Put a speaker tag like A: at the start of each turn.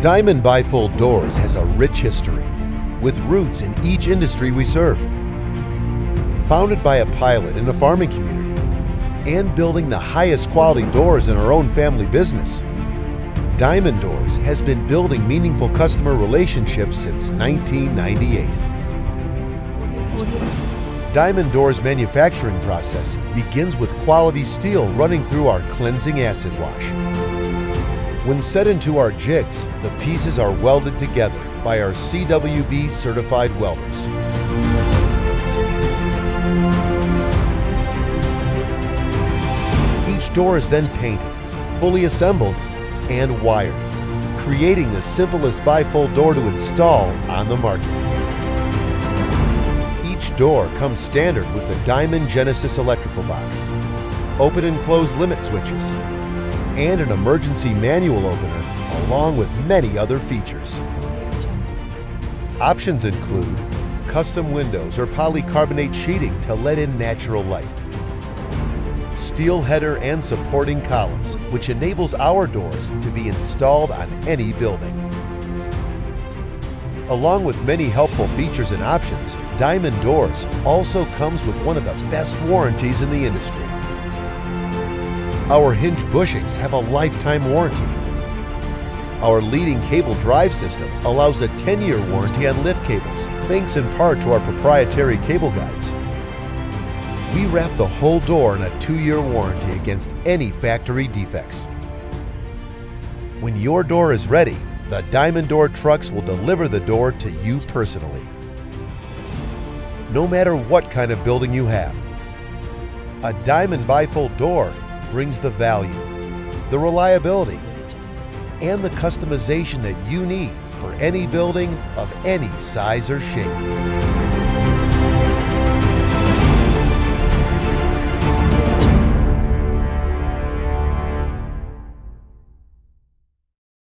A: Diamond Bifold Doors has a rich history, with roots in each industry we serve. Founded by a pilot in a farming community, and building the highest quality doors in our own family business, Diamond Doors has been building meaningful customer relationships since 1998. Diamond Doors manufacturing process begins with quality steel running through our cleansing acid wash. When set into our jigs, the pieces are welded together by our CWB certified welders. Each door is then painted, fully assembled, and wired, creating the simplest bifold door to install on the market. Each door comes standard with a Diamond Genesis electrical box, open and close limit switches, and an emergency manual opener, along with many other features. Options include custom windows or polycarbonate sheeting to let in natural light, steel header and supporting columns, which enables our doors to be installed on any building. Along with many helpful features and options, Diamond Doors also comes with one of the best warranties in the industry. Our hinge bushings have a lifetime warranty. Our leading cable drive system allows a 10-year warranty on lift cables, thanks in part to our proprietary cable guides. We wrap the whole door in a two-year warranty against any factory defects. When your door is ready, the Diamond Door trucks will deliver the door to you personally. No matter what kind of building you have, a Diamond Bifold door brings the value, the reliability, and the customization that you need for any building of any size or shape.